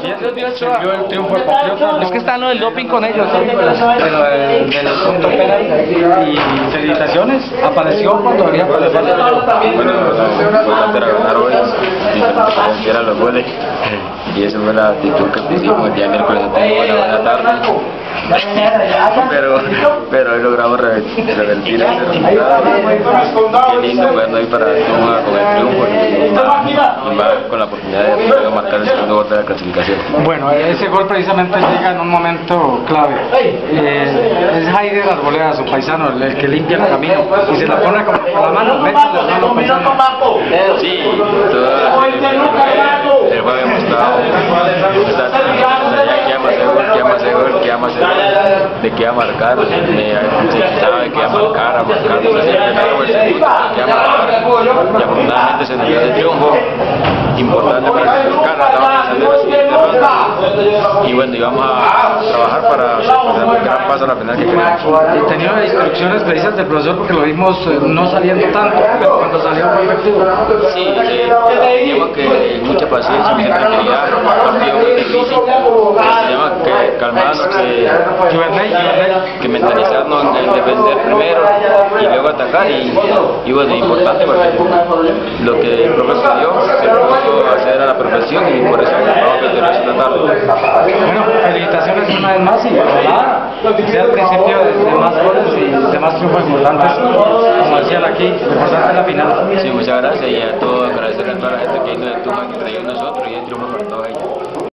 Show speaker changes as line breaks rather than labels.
¿Quién sirvió el triunfo de Patriota?
Es que está lo del doping con ellos. ¿sí?
De lo del, del punto penal. Y felicitaciones. Apareció cuando había aparecido.
Bueno, ganar hoy, que los goles. Y esa fue la actitud que pusimos el día miércoles. Tengo buena, buena tarde. pero, pero hoy logramos revertir ese resultado. Qué lindo vernos ahí para Tuma con el triunfo y más con la oportunidad de marcar el segundo gol de la clasificación.
Bueno, ese gol precisamente llega en un momento clave. Eh, es Haider Arboleda, su paisano, el, el que limpia el camino y se la pone con la mano, mete la mano paisano.
Sí, toda el juego hemos estado que ama ese gol, que ama ese gol, de que va a marcar, de, se sabe que va a marcar, a marcar, no sé si el primero o el segundo, que va a marcar, y afortunadamente se nos dio ese triunfo, importante para clasificar, la vamos a hacer la siguiente ronda, y bueno, y vamos a trabajar para dar un gran paso a la final que queremos.
Y tenía instrucciones precisas del profesor porque lo vimos eh, no saliendo tanto, pero cuando salió fue efectivo.
Sí, eh, digamos que mucha paciencia, mucha tranquilidad, un partido muy difícil, tenemos que que, que mentalizarnos en, en defender primero y luego atacar y, y bueno, importante porque lo que el profe pidió, se pudo hacer a la perfección y por eso vamos a perder esta tarde.
Bueno, felicitaciones una vez más y ojalá sea el principio de, de más goles y de más triunfos importantes, como decían aquí, importante es la final.
Sí, muchas gracias y a todos agradecer a toda la gente que vino de Tuma que trayó nosotros y el triunfo para todos ellos.